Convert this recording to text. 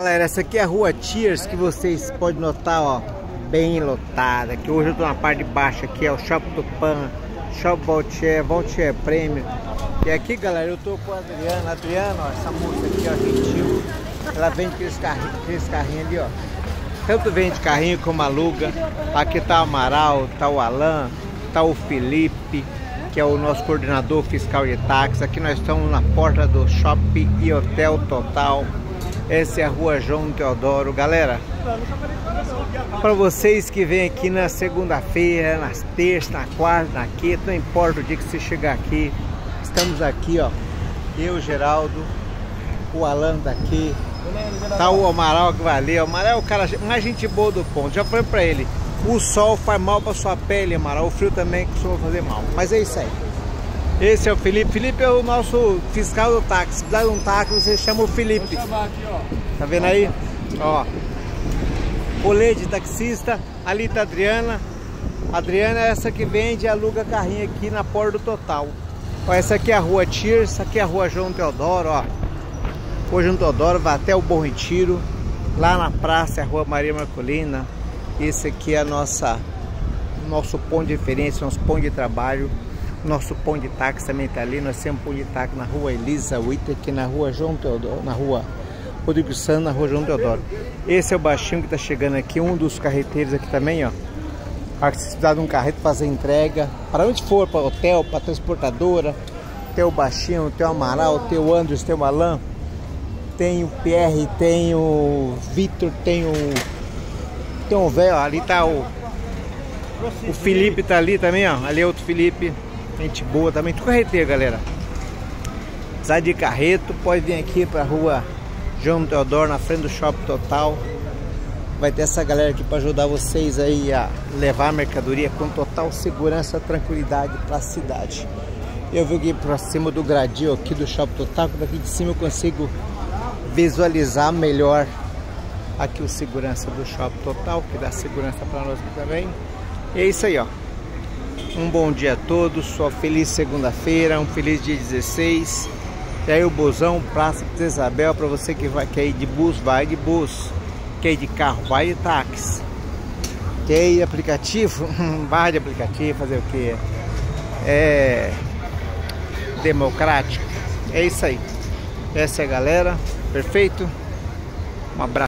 Galera, essa aqui é a rua Tiers que vocês podem notar, ó, bem lotada. Que hoje eu tô na parte de baixo aqui, é o Shopping Tupan, Shopping Voltier, Voltier Prêmio. E aqui, galera, eu tô com a Adriana. Adriana, ó, essa moça aqui, ó, gentil. Ela vende aqueles carrinhos, aqueles carrinhos ali, ó. Tanto vende carrinho como aluga. Aqui tá o Amaral, tá o Alan, tá o Felipe, que é o nosso coordenador fiscal de táxi. Aqui nós estamos na porta do Shopping e Hotel Total. Essa é a rua João Teodoro. Galera, para vocês que vêm aqui na segunda-feira, nas terças, na quarta, na quinta, não importa o dia que você chegar aqui, estamos aqui, ó. Eu, Geraldo, o Alan daqui, tá o Amaral que ali. O Amaral é o cara mais gente boa do ponto. Já falei para ele, o sol faz mal para sua pele, Amaral. O frio também costuma fazer mal. Mas é isso aí. Esse é o Felipe. Felipe é o nosso fiscal do táxi. Se precisar de um táxi, você chama o Felipe. Tá vendo aí? Ó. Rolê de taxista. Ali tá a Adriana. A Adriana é essa que vende e aluga carrinho aqui na Porta do Total. Ó, essa aqui é a rua Tiers, essa aqui é a rua João Teodoro, ó. Rua João Teodoro vai até o Bom Retiro. Lá na praça é a rua Maria Marcolina. Esse aqui é a nossa nosso ponto de referência, nosso ponto de trabalho. Nosso pão de táxi também está ali. Nós temos pão de táxi na rua Elisa Witter, aqui na rua João Teodoro, na rua Rodrigo Santos, na rua João Teodoro. Esse é o baixinho que está chegando aqui, um dos carreteiros aqui também, ó. Se precisar de um carreto fazer entrega, para onde for, para hotel, para transportadora, tem o baixinho, tem o Amaral, tem o Andros, tem o Alan, tem o Pierre, tem o Vitor, tem o. Tem o ali tá o. O Felipe tá ali também, ó. Ali é outro Felipe. Gente boa também, tudo carreteiro, galera. Sai de carreto, pode vir aqui pra rua João Teodoro, na frente do Shopping Total. Vai ter essa galera aqui para ajudar vocês aí a levar a mercadoria com total segurança e tranquilidade para a cidade. Eu vou aqui para cima do gradil aqui do Shopping Total, daqui de cima eu consigo visualizar melhor aqui o segurança do Shopping Total, que dá segurança para nós também. E é isso aí, ó. Um bom dia a todos, uma feliz segunda-feira, um feliz dia 16. E aí o busão, Praça de Isabel, para você que vai quer ir de bus, vai de bus. Quer ir de carro, vai de táxi. Quer ir de aplicativo, vai de aplicativo, fazer o que? É democrático. É isso aí. Essa é a galera, perfeito? Um abraço.